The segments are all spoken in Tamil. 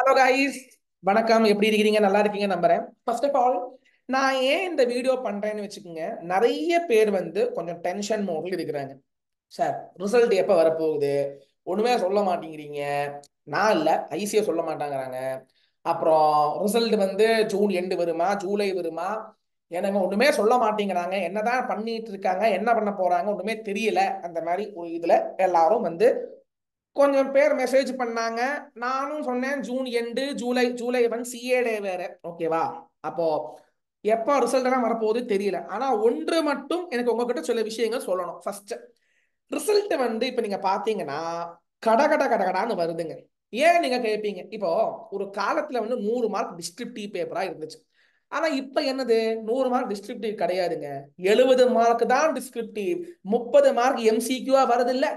ஹலோ கைஸ் வணக்கம். எப்படி இருக்கிறீங்க? நல்லா இருக்கீங்க நம்புறேன். ஃபர்ஸ்ட் ஆஃப் ஆல் நான் ஏன் இந்த வீடியோ பண்றேன்னு வச்சுக்கோங்க. நிறைய பேர் வந்து கொஞ்சம் டென்ஷன் மோட்ல இருக்கிறாங்க. சார் ரிசல்ட் எப்போ வரப்போகுது? ஒண்ணுமே சொல்ல மாட்டேங்கிறீங்க. நான் இல்லை. ஐசியை சொல்ல மாட்டாங்கிறாங்க. அப்புறம் ரிசல்ட் வந்து ஜூன் எண்டு வருமா? ஜூலை வருமா? எனக்கு ஒண்ணுமே சொல்ல மாட்டேங்கிறாங்க. என்னதான் பண்ணிட்டு இருக்காங்க? என்ன பண்ண போறாங்க? ஒண்ணுமே தெரியல. அந்த மாதிரி ஒரு இதுல எல்லாரும் வந்து கொஞ்சம் பேர் மெசேஜ் பண்ணாங்க. நானும் சொன்னேன் June end July July one CA day வேற. ஓகேவா அப்போ எப்போ ரிசல்ட் எல்லாம் வரப்போகுது தெரியல. ஆனா ஒன்று மட்டும் எனக்கு உங்ககிட்ட சில விஷயங்கள் சொல்லணும். ஃபர்ஸ்ட் ரிசல்ட் வந்து இப்போ நீங்க பாத்தீங்கன்னா கட கட வருதுங்க. ஏன் நீங்க கேட்பீங்க இப்போ ஒரு காலத்துல வந்து நூறு மார்க் டிஸ்கிரிப்டிவ் பேப்பரா இருந்துச்சு. ஆனா இப்ப என்னது? நூறு மார்க் டிஸ்கிரிப்டிவ் கிடையாதுங்க. எழுபது மார்க் தான் டிஸ்கிரிப்டிவ் முப்பது மார்க் எம்சிக்யூவா வருது இல்லை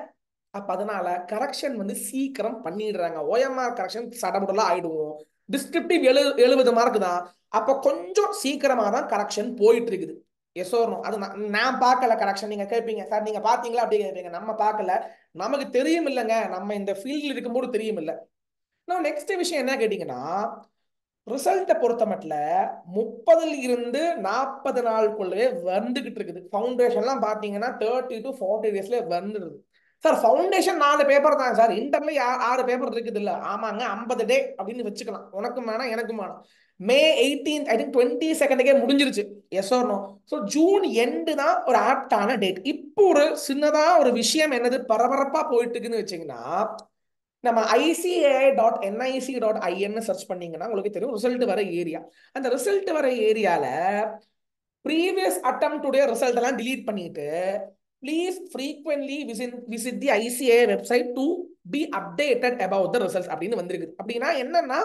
அப்ப அதனால கரெக்ஷன் வந்து சீக்கிரம் பண்ணிடுறாங்க. ஓஎம்ஆர் கரெக்ஷன் சடமுடலா ஆயிடுவோம். டிஸ்கிரிப்டிவ் எழு எழுபது மார்க் தான். அப்ப கொஞ்சம் சீக்கிரமா தான் கரெக்ஷன் போயிட்டு இருக்குது எஸ் அது நான் நான் பார்க்கல கரெக்ஷன் நீங்க கேட்பீங்க சார் நீங்க பாத்தீங்களா அப்படி கேட்பீங்க நம்ம பார்க்கல. நமக்கு தெரியும் இல்லைங்க நம்ம இந்த ஃபீல்டில் இருக்கும்போது தெரியும் இல்லை நான் நெக்ஸ்ட் விஷயம் என்ன கேட்டீங்கன்னா ரிசல்ட்டை பொறுத்த மட்டும் முப்பதுல இருந்து நாற்பது நாளுக்குள்ளவே வந்துகிட்டு இருக்குது ஃபவுண்டேஷன்லாம் பார்த்தீங்கன்னா தேர்ட்டி டு ஃபார்ட்டி டேஸ்ல வந்துடுது. சார் ஃபவுண்டேஷன் நாலு பேப்பர் தான் சார் இன்டர்ல ஆறு பேப்பர் இருக்குது இல்ல ஆமாங்க ஐம்பது டே அப்படின்னு வச்சுக்கலாம். உனக்கும் வேணாம் எனக்கும் வேணாம். May eighteen I think twenty செகண்டுக்கே முடிஞ்சிருச்சு. Yes no so June end தான் ஒரு ஆப்டான டேட் இப்போ ஒரு சின்னதா ஒரு விஷயம் என்னது? பரபரப்பா போயிட்டு இருக்குன்னு வச்சீங்கன்னா நம்ம ஐசிஏஐ டாட் என்ஐசி டாட் ஐஎன்னு சர்ச் பண்ணீங்கன்னா உங்களுக்கு தெரியும் ரிசல்ட் வர ஏரியா அந்த ரிசல்ட் வர ஏரியால ப்ரீவியஸ் அட்டம்ப்டுடைய ரிசல்ட் எல்லாம் டிலீட் பண்ணிட்டு please frequently visit visit the ICA website to be updated about the results அப்படின்னு வந்திருக்குது அப்படின்னா என்னன்னா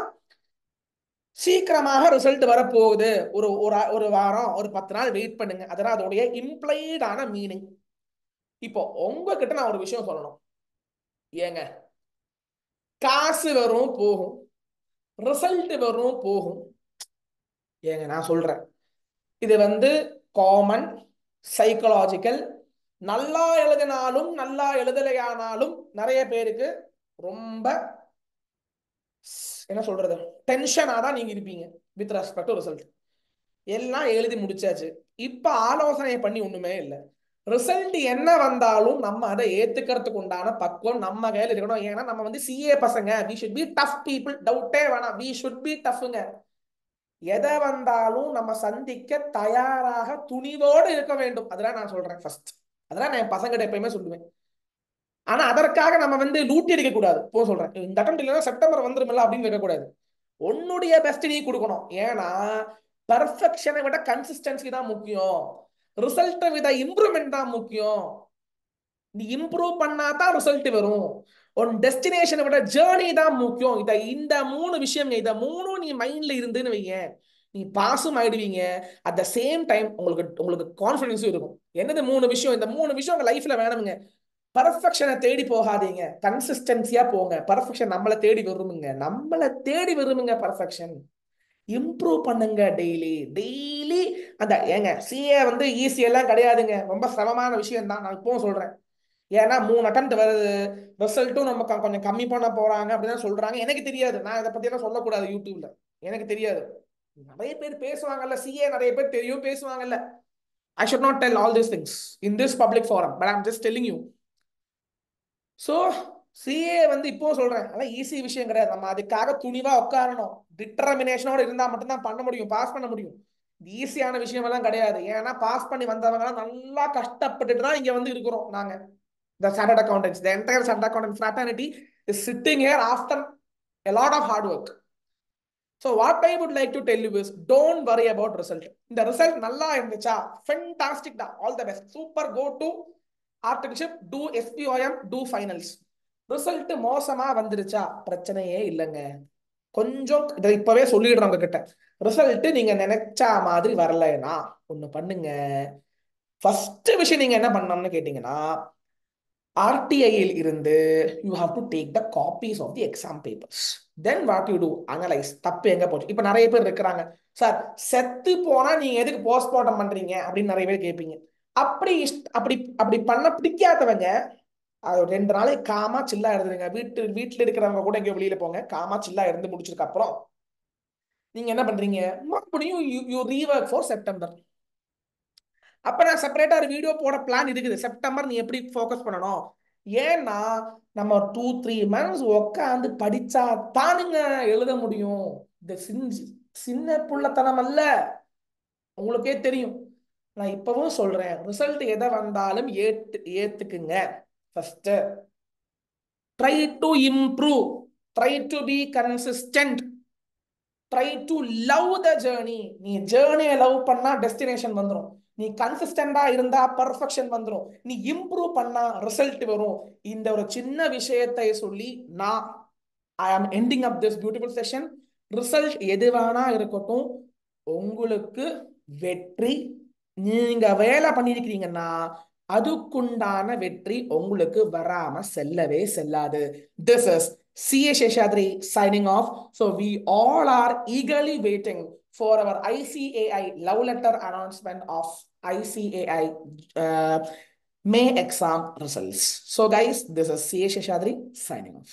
சீக்கிரமாக ரிசல்ட் வரப்போகுது. ஒரு ஒரு வாரம் ஒரு பத்து நாள் வெயிட் பண்ணுங்க. அதெல்லாம் அதோடைய இம்ப்ளைடான மீனிங் இப்போ உங்ககிட்ட நான் ஒரு விஷயம் சொல்லணும். ஏங்க காசு வரும் போகும். ரிசல்ட் வரும் போகும். ஏங்க நான் சொல்றேன். இது வந்து காமன் சைக்கலாஜிக்கல் நல்லா எழுதினாலும் நல்லா எழுதலையானாலும் நிறைய பேருக்கு ரொம்ப என்ன சொல்றது? டென்ஷனாக தான் நீங்க இருப்பீங்க வித் ரெஸ்பெக்ட் ரிசல்ட் எல்லாம் எழுதி முடிச்சாச்சு. இப்ப ஆலோசனை பண்ணி ஒண்ணுமே இல்லை. ரிசல்ட் என்ன வந்தாலும் நம்ம அதை ஏத்துக்கிறதுக்கு உண்டான பக்குவம் நம்ம கையில் இருக்கணும். ஏன்னா நம்ம வந்து சிஏ பசங்க. We should be tough people டவுட்டே வேணாம். வி ஷுட் பி டஃப்ங்க எதை வந்தாலும் நம்ம சந்திக்க தயாராக துணிவோடு இருக்க வேண்டும். அதெல்லாம் நான் சொல்றேன் ஃபர்ஸ்ட் அதெல்லாம் நான் என் பசங்கிட்ட எப்பயுமே சொல்லுவேன். ஆனா அதற்காக நம்ம வந்து லூட்டி அடிக்க கூடாது. போ சொல்றேன். இந்த அட்டம் இல்லைன்னா செப்டம்பர் வந்துருமில்ல அப்படின்னு இருக்கக்கூடாது உன்னுடைய பெஸ்ட் நீ கொடுக்கணும். ஏன்னா பர்ஃபெக்ஷனை விட கன்சிஸ்டன்சி தான் முக்கியம். ரிசல்ட்டை விட இம்ப்ரூவ்மெண்ட் தான் முக்கியம். நீ இம்ப்ரூவ் பண்ணாதான் ரிசல்ட் வரும். உன் டெஸ்டினேஷனை விட ஜேர்னி தான் முக்கியம். இதை இந்த மூணு விஷயம் இதை மூணும் நீ மைண்ட்ல இருந்துன்னு வையேன். நீ பாஸும் ஆயிடுவீங்க. அட் த சேம் டைம் உங்களுக்கு உங்களுக்கு கான்ஃபிடன்ஸும் இருக்கும். என்னது மூணு விஷயம்? இந்த மூணு விஷயம் உங்க லைஃப்ல வேணுங்க பர்ஃபெக்ஷனை தேடி போகாதீங்க. கன்சிஸ்டன்சியா போங்க. பர்ஃபெக்ஷன் நம்மளை தேடி விரும்புங்க நம்மளை தேடி விரும்புங்க பர்ஃபெக்ஷன் இம்ப்ரூவ் பண்ணுங்க டெய்லி டெய்லி அந்த ஏங்க சிஏ வந்து ஈஸியெல்லாம் கிடையாதுங்க. ரொம்ப சிரமமான விஷயம் தான் நான் இப்பவும் சொல்றேன். ஏன்னா மூணு அட்டம் வருது. ரிசல்ட்டும் நம்ம கொஞ்சம் கம்மி பண்ண போறாங்க அப்படின்னு சொல்றாங்க. எனக்கு தெரியாது. நான் இதை பத்தி எல்லாம் சொல்லக்கூடாது யூடியூப்ல எனக்கு தெரியாது. நிறைய பேர் பேசுவாங்கல்ல சிஏ நிறைய பேர் தெரியும் பேசுவாங்கல்ல. I should not tell all these things in this public forum but I'm just telling you so CA வந்து இப்போ சொல்றேன் அதான் ஈஸி விஷயம் கிடையாது. நம்ம அதுக்காக துணிவா உட்காரணும். டிட்டர்மினேஷனோட இருந்தா மட்டும்தான் பண்ண முடியும் பாஸ் பண்ண முடியும். ஈஸியான விஷயம் எல்லாம் கிடையாது. ஏன்னா பாஸ் பண்ணி வந்தவங்க நல்லா கஷ்டப்பட்டுட்டு தான் இங்க வந்து இருக்கிறோம் நாங்க. The chartered accountants the entire chartered accountants fraternity is sitting here after a lot of hard work so what I would like to tell you is don't worry about result இந்த ரிசல்ட் நல்லா இருந்துச்சா? ஃபென்டாஸ்டிக் தான் all the best super go to articleship, to SPOM to finals result மோசமா வந்துருச்சா? பிரச்சனையே இல்லைங்க. கொஞ்சம் இதை இப்பவே சொல்லிடுறோம் உங்ககிட்ட. ரிசல்ட் நீங்க நினைச்சா மாதிரி வரலைன்னா ஒண்ணு பண்ணுங்க. ஃபர்ஸ்ட் விஷயம் நீங்க என்ன பண்ணணும்னு கேட்டீங்கன்னா ஆர்டிஐயில் இருந்து you have to take the copies of the exam papers then what you do analyse தப்பு எங்க போச்சு? இப்போ நிறைய பேர் இருக்கிறாங்க. சார் செத்து போனா நீங்க எதுக்கு போஸ்ட்மார்ட்டம் பண்றீங்க? அப்படின்னு நிறைய பேர் கேட்பீங்க. அப்படி அப்படி அப்படி பண்ண பிடிக்காதவங்க அது ரெண்டு நாளைக்கு காமா சில்லா எழுதுறீங்க வீட்டு வீட்டில் இருக்கிறவங்க கூட எங்கேயோ வெளியில போங்க. காமா சில்லா இருந்து முடிச்சிருக்க அப்புறம் நீங்க என்ன பண்றீங்க? மறுபடியும் யூ ரீவர்க் ஃபார் செப்டம்பர் அப்போ நான் செப்பரேட்டாக ஒரு வீடியோ போட பிளான் இருக்குது. செப்டம்பர் நீ எப்படி ஃபோக்கஸ் பண்ணணும் ஏன்னா நம்ம டூ த்ரீ மந்த்ஸ் உட்காந்து படித்தா தானுங்க எழுத முடியும். இந்த சின்ன புள்ளத்தனம் அல்ல. உங்களுக்கே தெரியும். நான் இப்பவும் சொல்றேன். ரிசல்ட் எதை வந்தாலும் ஏத்து ஏத்துக்குங்க. First try to improve try to be consistent try to love the journey நீ ஜேர்னியை லவ் பண்ணா டெஸ்டினேஷன் வந்துடும் நீ கன்சிஸ்டண்டா இருந்தா பர்ஃபெக்ஷன் வந்துடும் நீ இம்ப்ரூவ் பண்ணா ரிசல்ட் வரும். இந்த ஒரு சின்ன விஷயத்தை சொல்லி நான் I am ending up this beautiful session result எது வேணா இருக்கட்டும் உங்களுக்கு வெற்றி. நீங்க வேலை பண்ணியிருக்கிறீங்கன்னா அதுக்குண்டான வெற்றி உங்களுக்கு வராம செல்லவே செல்லாது. This is CA Sheshadri signing off. So we all are eagerly waiting for our ICAI love letter announcement of ICAI uh, May exam results. So guys, this is CA Sheshadri signing off.